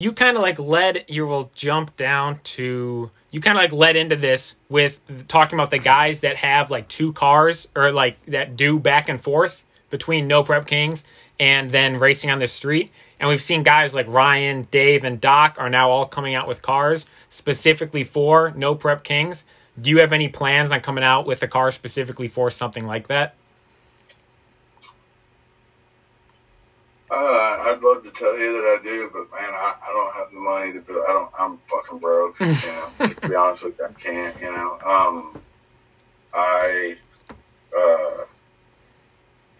you kind of like led you will jump down to you kind of like led into this with talking about the guys that have like two cars or like that do back and forth between no prep kings and then racing on the street. And we've seen guys like ryan dave and doc are now all coming out with cars specifically for no prep kings. Do you have any plans on coming out with a car specifically for something like that Uh, I'd love to tell you that I do, but man, I, I don't have the money to build. I don't. I'm fucking broke. You know, to be honest with you, I can't. You know, um, I, uh,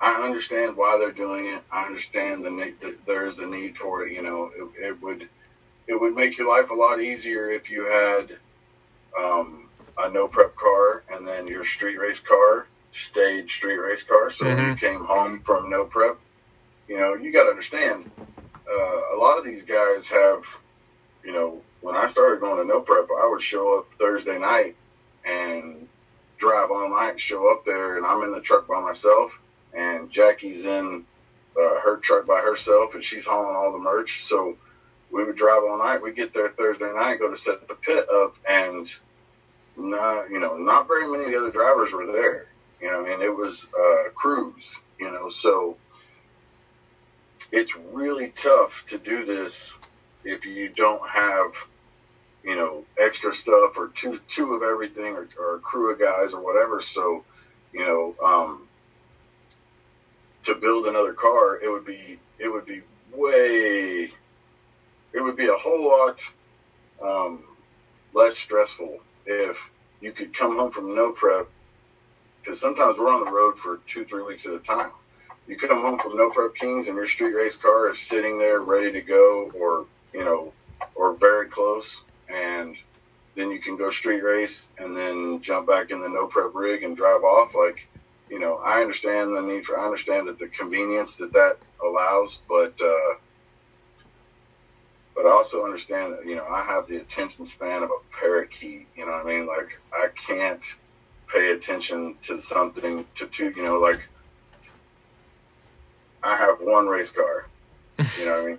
I understand why they're doing it. I understand the need. That there's a need for it. You know, it, it would, it would make your life a lot easier if you had, um, a no prep car and then your street race car, stage street race car. So when you came home from no prep you know, you got to understand, uh, a lot of these guys have, you know, when I started going to no prep, I would show up Thursday night and drive all night, show up there, and I'm in the truck by myself, and Jackie's in uh, her truck by herself, and she's hauling all the merch. So we would drive all night. We get there Thursday night, go to set the pit up, and not, you know, not very many of the other drivers were there. You know, mean, it was uh, crews. You know, so it's really tough to do this if you don't have you know extra stuff or two two of everything or, or a crew of guys or whatever. So you know um, to build another car it would be it would be way it would be a whole lot um, less stressful if you could come home from no prep because sometimes we're on the road for two three weeks at a time you come home from No Prep Kings and your street race car is sitting there ready to go or, you know, or very close. And then you can go street race and then jump back in the No Prep rig and drive off. Like, you know, I understand the need for, I understand that the convenience that that allows, but, uh, but I also understand that, you know, I have the attention span of a parakeet. You know what I mean? Like, I can't pay attention to something to two, you know, like, I have one race car. You know what I mean?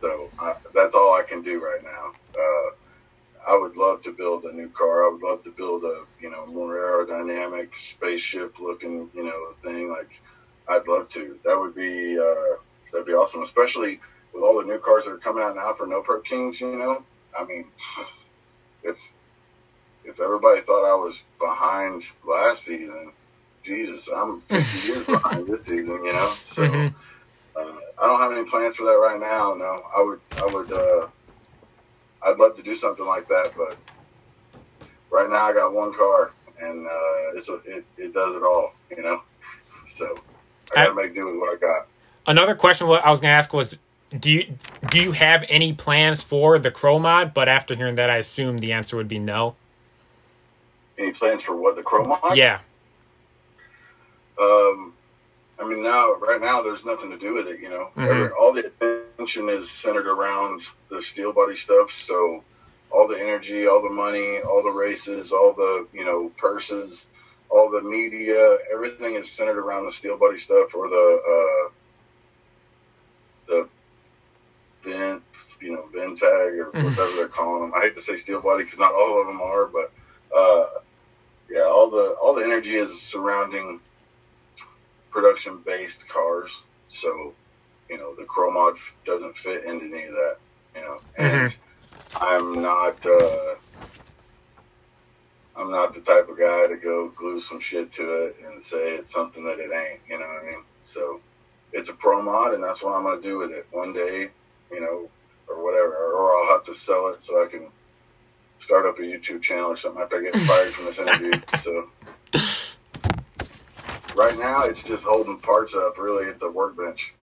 So I, that's all I can do right now. Uh, I would love to build a new car. I would love to build a you know more aerodynamic spaceship looking you know thing. Like I'd love to. That would be uh, that'd be awesome, especially with all the new cars that are coming out now for No Prep Kings. You know, I mean, if if everybody thought I was behind last season, Jesus, I'm 50 years behind this season, you know. So Mhm. uh, I don't have any plans for that right now. No, I would, I would, uh, I'd love to do something like that, but right now I got one car, and uh, it's a, it, it does it all, you know. So I gotta I- make do with what I got. Another question what I was going to ask was do you do you have any plans for the Crow mod? But after hearing that, I assume the answer would be no. Any plans for what the Crow mod? Yeah. Um, I mean, now right now there's nothing to do with it. You know, Mhm. Every, all the attention is centered around the steel body stuff. So all the energy, all the money, all the races, all the you know purses, all the media, everything is centered around the steel body stuff or the uh, the vent, you know, Ventag or whatever they're calling them. I hate to say steel body because not all of them are, but uh, yeah, all the all the energy is surrounding production based cars. So, you know, the Crow mod doesn't fit into any of that, you know. And I'm not uh I'm not the type of guy to go glue some shit to it and say it's something that it ain't, you know what I mean? So it's a pro mod and that's what I'm gonna do with it. One day, you know, or whatever, or I'll have to sell it so I can start up a YouTube channel or something after I get fired from this interview. So right now it's just holding parts up. Really, it's a workbench.